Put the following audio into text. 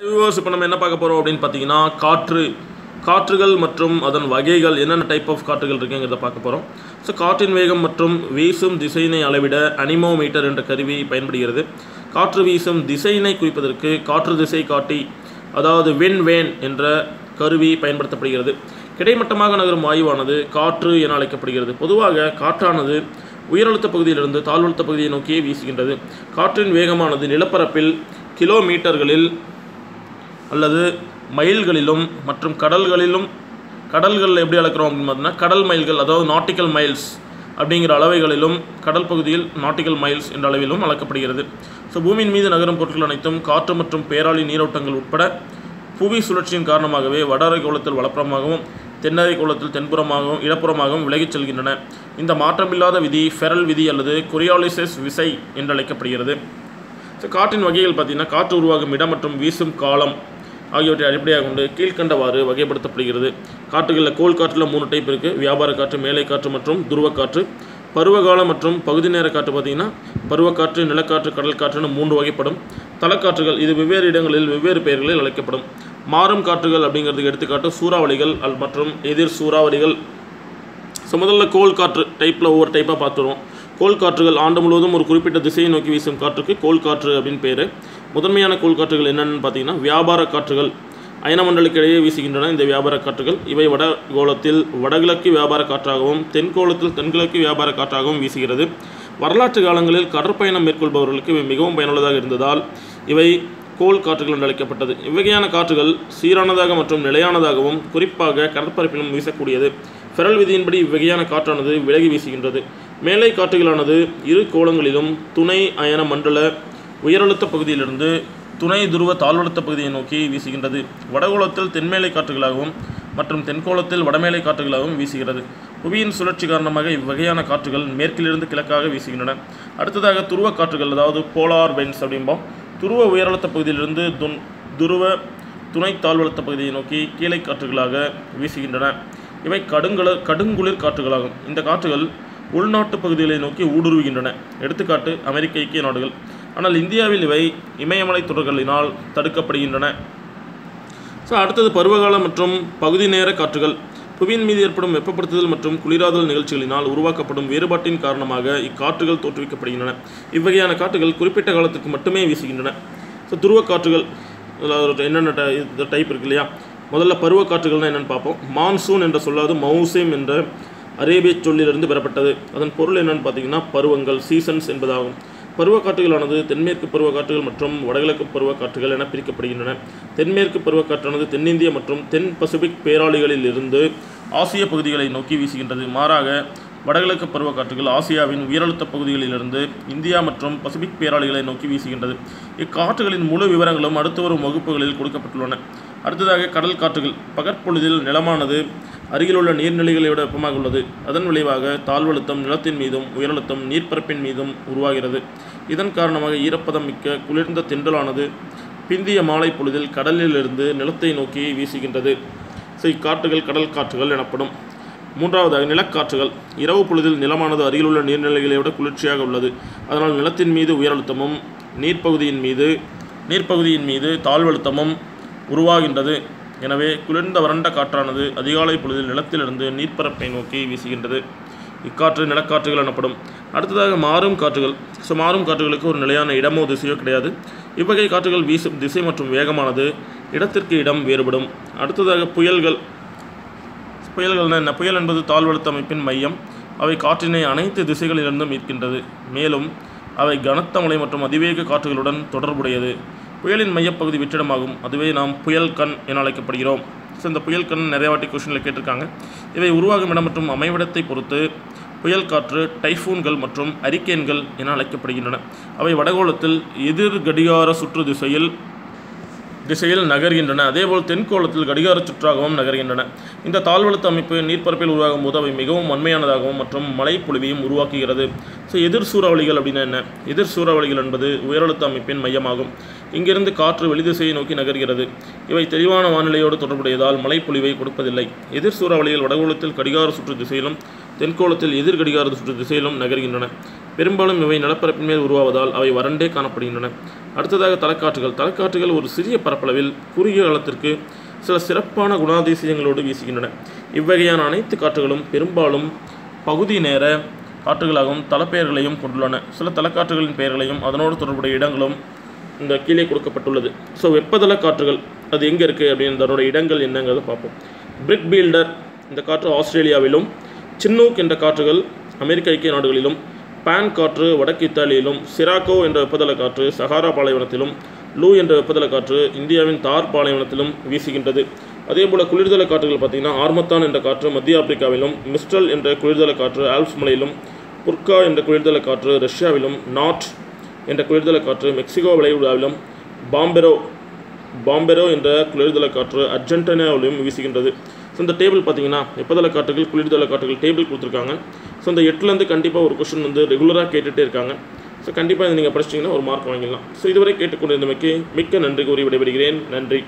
Viewers இப்போ நம்ம என்ன பார்க்க போகிறோம் அப்படின்னு பார்த்தீங்கன்னா காற்று காற்றுகள் மற்றும் அதன் வகைகள் என்னென்ன டைப் ஆஃப் காற்றுகள் இருக்குங்கிறத பார்க்க போகிறோம் ஸோ காற்றின் வேகம் மற்றும் வீசும் திசையினை அளவிட அனிமோமீட்டர் என்ற கருவி பயன்படுகிறது. காற்று வீசும் திசையினை குறிப்பதற்கு காற்று திசை காட்டி அதாவது வின் வேன் என்ற கருவி பயன்படுத்தப்படுகிறது. கிடைமட்டமாக நகரும் வாயுவானது காற்று என அழைக்கப்படுகிறது. பொதுவாக காற்றானது உயரழுத்த பகுதியிலிருந்து தாழ்வழுத்த பகுதியை நோக்கியே வீசுகின்றது. காற்றின் வேகமானது நிலப்பரப்பில் கிலோமீட்டர்களில் அல்லது மைல்களிலும் மற்றும் கடல்களிலும் கடல்களில் எப்படி அளக்கிறோம் அப்படின்னு பார்த்தீங்கன்னா கடல் மைல்கள் அதாவது நாட்டிக்கல் மைல்ஸ் அப்படிங்கிற அளவைகளிலும் கடல் பகுதியில் நாட்டிக்கல் மைல்ஸ் என்ற அளவிலும் அளக்கப்படுகிறது. ஸோ பூமியின் மீது நகரும் பொருட்கள் அனைத்தும் காற்று மற்றும் பேராளி நீரோட்டங்கள் உட்பட புவி சுழற்சியின் காரணமாகவே வட கோலத்தில் வளப்புறமாகவும் தென்னரை கோளத்தில் தென்புறமாகவும் இடப்புறமாகவும் விலகிச் செல்கின்றன. இந்த மாற்றமில்லாத விதி ஃபெரல் விதி அல்லது கொரியாலிசிஸ் விசை என்று அழைக்கப்படுகிறது ஸோ காற்றின் வகைகள் பார்த்தீங்கன்னா காற்று உருவாகும் இடம் மற்றும் வீசும் காலம் ஆகியவற்றை அடிப்படையாக கொண்டு கீழ்க்கண்டவாறு வகைப்படுத்தப்படுகிறது. காற்றுகளில் கோல் காற்றில் மூணு டைப் இருக்குது வியாபார காற்று மேலை காற்று மற்றும் துருவக்காற்று பருவகால மற்றும் பகுதி நேர காற்று பார்த்தீங்கன்னா பருவக்காற்று நிலக்காற்று கடல் காற்றுன்னு மூன்று வகைப்படும். தலக்காற்றுகள் இது வெவ்வேறு இடங்களில் வெவ்வேறு பெயர்களில் அழைக்கப்படும். மாறும் காற்றுகள் அப்படிங்கிறதுக்கு எடுத்துக்காட்டு சூறாவளிகள் அல் மற்றும் எதிர் சூறாவளிகள். ஸோ முதல்ல கோல் காற்று டைப்பில் ஒவ்வொரு டைப்பாக பார்த்துருவோம். கோல் காற்றுகள் ஆண்டு முழுவதும் ஒரு குறிப்பிட்ட திசையை நோக்கி வீசும் காற்றுக்கு கோல் காற்று அப்படின்னு பேர். முதன்மையான கோள்காற்றுகள் என்னென்னு பார்த்தீங்கன்னா வியாபார காற்றுகள் அயனமண்டலுக்கு இடையே வீசுகின்றன. இந்த வியாபார காற்றுகள் இவை வட கோலத்தில் வடகிழக்கு வியாபார காற்றாகவும் தென்கோளத்தில் தென்கிழக்கு வியாபார காற்றாகவும் வீசுகிறது. வரலாற்று காலங்களில் கடற்பயணம் மேற்கொள்பவர்களுக்கு இவை மிகவும் பயனுள்ளதாக இருந்ததால் இவை கோல் காற்றுகள் என்று அழைக்கப்பட்டது. இவ்வகையான காற்றுகள் சீரானதாக மற்றும் நிலையானதாகவும் குறிப்பாக கடற்பரப்பிலும் வீசக்கூடியது. ஃபெரல் விதியின்படி இவ்வகையான காற்றானது விலகி வீசுகின்றது. மேலை காற்றுகளானது இரு கோலங்களிலும் துணை அயன மண்டல உயரழுத்த பகுதியிலிருந்து துணை துருவ தாழ்வழுத்த பகுதியை நோக்கி வீசுகின்றது. வடகோளத்தில் தென்மேலை காற்றுகளாகவும் மற்றும் தென்கோளத்தில் வடமேலை காற்றுகளாகவும் வீசுகிறது. புவியின் சுழற்சி காரணமாக இவ்வகையான காற்றுகள் மேற்கிலிருந்து கிழக்காக வீசுகின்றன. அடுத்ததாக துருவ காற்றுகள் அதாவது போலார் பென்ஸ் அப்படிம்போம். துருவ உயரழுத்த பகுதியிலிருந்து துன் துருவ துணை தாழ்வழுத்த பகுதியை நோக்கி கீழே காற்றுகளாக வீசுகின்றன. இவை கடுங்கல கடுங்குளிர் காற்றுகளாகும். இந்த காற்றுகள் உள்நாட்டு பகுதிகளை நோக்கி ஊடுருவுகின்றன. எடுத்துக்காட்டு அமெரிக்க ஐக்கிய நாடுகள். ஆனால் இந்தியாவில் இவை இமயமலை தொடர்களினால் தடுக்கப்படுகின்றன. ஸோ அடுத்தது பருவகால மற்றும் பகுதி நேர காற்றுகள். புவியின் மீது ஏற்படும் வெப்பப்படுத்துதல் மற்றும் குளிராதல் நிகழ்ச்சிகளினால் உருவாக்கப்படும் வேறுபாட்டின் காரணமாக இக்காற்றுகள் தோற்றுவிக்கப்படுகின்றன. இவ்வகையான காற்றுகள் குறிப்பிட்ட காலத்துக்கு மட்டுமே வீசுகின்றன. ஸோ துருவ காற்றுகள் என்னென்ன டைப் இருக்கு இல்லையா? முதல்ல பருவ காற்றுகள்னால் என்னென்னு பார்ப்போம். மான்சூன் என்ற சொல்லாது மவுசேம் என்ற அரேபிய சொல்லிலிருந்து பெறப்பட்டது. அதன் பொருள் என்னென்னு பார்த்தீங்கன்னா பருவங்கள் சீசன்ஸ் என்பதாகும். பருவக்காற்றுகளானது தென்மேற்கு பருவக்காற்றுகள் மற்றும் வடகிழக்கு பருவக்காற்றுகள் என பிரிக்கப்படுகின்றன. தென்மேற்கு பருவக்காற்றானது தென்னிந்திய மற்றும் தென் பசிபிக் பேராளிகளில் இருந்து ஆசிய பகுதிகளை நோக்கி வீசுகின்றது. மாறாக வடகிழக்கு பருவக்காற்றுகள் ஆசியாவின் உயரழுத்த பகுதிகளிலிருந்து இந்தியா மற்றும் பசிபிக் பேராளிகளை நோக்கி வீசுகின்றது. இக்காற்றுகளின் முழு விவரங்களும் அடுத்து வரும் வகுப்புகளில் கொடுக்கப்பட்டுள்ளன. அடுத்ததாக கடல் காற்றுகள். பகற்பொழுதில் நிலமானது அருகிலுள்ள நீர்நிலைகளை விட வெப்பமாக உள்ளது. அதன் விளைவாக தாழ்வழுத்தம் நிலத்தின் மீதும் உயரழுத்தம் நீர்ப்பரப்பின் மீதும் உருவாகிறது. இதன் காரணமாக ஈரப்பதம் மிக்க குளிர்ந்த தென்றலானது பிந்திய மாலை பொழுதில் கடலிலிருந்து நிலத்தை நோக்கி வீசுகின்றது. ஸோ இக்காற்றுகள் கடல் காற்றுகள் எனப்படும். மூன்றாவதாக நிலக்காற்றுகள். இரவு பொழுதில் நிலமானது அருகிலுள்ள நீர்நிலைகளை விட குளிர்ச்சியாக உள்ளது. அதனால் நிலத்தின் மீது உயரழுத்தமும் நீர்ப்பகுதியின் மீது நீர்ப்பகுதியின் மீது தாழ்வழுத்தமும் உருவாகின்றது. எனவே குளிர்ந்த வறண்ட காற்றானது அதிகாலை பொழுதில் நிலத்திலிருந்து நீர்ப்பரப்பை நோக்கி வீசுகின்றது. இக்காற்று நிலக்காற்றுகள் எனப்படும். அடுத்ததாக மாறும் காற்றுகள். ஸோ மாறும் காற்றுகளுக்கு ஒரு நிலையான இடமோ திசையோ கிடையாது. இவ்வகை காற்றுகள் வீசும் திசை மற்றும் வேகமானது இடத்திற்கு இடம் வேறுபடும். அடுத்ததாக புயல்கள். புயல்கள் என்ன? புயல் என்பது தாழ்வழுத்த அமைப்பின் மையம். அவை காற்றினை அனைத்து திசைகளிலிருந்தும் ஈர்க்கின்றது. மேலும் அவை கனத்த மழை மற்றும் அதிவேக காற்றுகளுடன் தொடர்புடையது. புயலின் மையப்பகுதி வெற்றிடமாகும். அதுவே நாம் புயல் கண் என அழைக்கப்படுகிறோம். ஸோ இந்த புயல் கண் நிறைய வாட்டி கொஷனில் கேட்டிருக்காங்க. இவை உருவாகும் இடம் மற்றும் அமைவிடத்தை பொறுத்து புயல் காற்று டைஃபூன்கள் மற்றும் அரிக்கேன்கள் என அழைக்கப்படுகின்றன. அவை வடகோளத்தில் எதிர் கடிகார சுற்று திசையில் திசையில் நகர்கின்றன. அதேபோல் தென்கோளத்தில் கடிகார சுற்றாகவும் நகர்கின்றன. இந்த தாழ்வழுத்த அமைப்பு நீர்ப்பரப்பில் உருவாகும் போது அவை மிகவும் வன்மையானதாகவும் மற்றும் மழைப்பொழிவையும் உருவாக்குகிறது. ஸோ எதிர் சூறாவளிகள் அப்படின்னா என்ன? எதிர் சூறாவளிகள் என்பது உயரழுத்த அமைப்பின் மையமாகும். இங்கிருந்து காற்று வெளிதிசையை நோக்கி நகர்கிறது. இவை தெளிவான வானிலையோடு தொடர்புடையதால் மழைப்பொழிவை கொடுப்பதில்லை. எதிர் சூறாவளிகள் வடகோளத்தில் கடிகார சுற்று திசையிலும் தென்கோளத்தில் எதிர் கடிகார சுற்று திசையிலும் நகர்கின்றன. பெரும்பாலும் இவை நிலப்பரப்பின் மேல் உருவாவதால் அவை வறண்டே காணப்படுகின்றன. அடுத்ததாக தலைக்காற்றுகள். தலைக்காற்றுகள் ஒரு சிறிய பரப்பளவில் குறுகிய காலத்திற்கு சில சிறப்பான குணாதிசயங்களோடு வீசுகின்றன. இவ்வகையான அனைத்து காற்றுகளும் பெரும்பாலும் பகுதி நேர காற்றுகளாகவும் தலப்பெயர்களையும் கொண்டுள்ளன. சில தலைக்காற்றுகளின் பெயர்களையும் அதனோடு தொடர்புடைய இடங்களும் இந்த கீழே கொடுக்கப்பட்டுள்ளது. ஸோ வெப்பதள காற்றுகள் அது எங்கே இருக்குது அப்படின்னு அதனோட இடங்கள் என்னங்கிறத பார்ப்போம். பிரிக் பீல்டர் இந்த காற்று ஆஸ்திரேலியாவிலும் சின்னூக் என்ற காற்றுகள் அமெரிக்க ஐக்கிய நாடுகளிலும் பான் காற்று வடக்கு இத்தாலியிலும் சிராக்கோ என்ற வெப்பதள காற்று சஹாரா பாலைவனத்திலும் லூ என்ற வெப்பதல காற்று இந்தியாவின் தார் பாலைவனத்திலும் வீசுகின்றது. அதே போல் குளிர்தல காற்றுகள் பார்த்தீங்கன்னா ஆர்மத்தான் என்ற காற்று மத்திய ஆப்பிரிக்காவிலும் மிஸ்டல் என்ற குளிர்தல காற்று ஆல்ப்ஸ் மலையிலும் புர்கா என்ற குளிர்தல காற்று ரஷ்யாவிலும் நாட் என்ற குளிர்தல காற்று மெக்சிகோ வளைகுடாவிலும் பாம்பெரோ பாம்பெரோ என்ற குளிர்தல காற்று அர்ஜென்டினாவிலும் வீசுகின்றது. ஸோ இந்த டேபிள் பார்த்தீங்கன்னா எப்பதல காற்றுகள் குளிர்தல காற்றுகள் டேபிள் கொடுத்துருக்காங்க. ஸோ இந்த எட்டுலேருந்து கண்டிப்பாக ஒரு கொஷின் வந்து ரெகுலராக கேட்டுகிட்டே இருக்காங்க. ஸோ கண்டிப்பாக இதை நீங்கள் படிச்சிட்டிங்கன்னா ஒரு மார்க் வாங்கிடலாம். ஸோ இதுவரை கேட்டுக்கொண்டிருந்தமைக்கு மிக்க நன்றி கூறி விடைபெறுகிறேன். நன்றி.